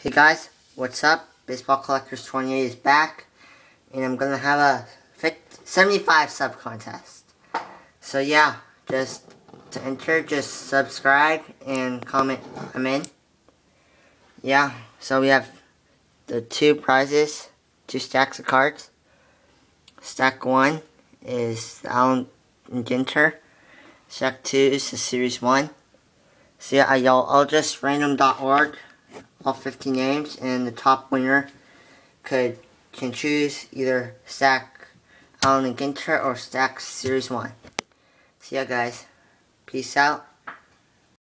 Hey guys, what's up? Baseball Collectors 28 is back, and I'm gonna have a 50, 75 sub contest. So yeah, just to enter, just subscribe and comment I'm in. Yeah, so we have the two prizes, two stacks of cards. Stack one is Allen Ginter. Stack two is the Series 1. So yeah, I'll, I'll just random.org all 50 names and the top winner could can choose either stack Allen and Ginter or stack series 1. See ya guys. Peace out.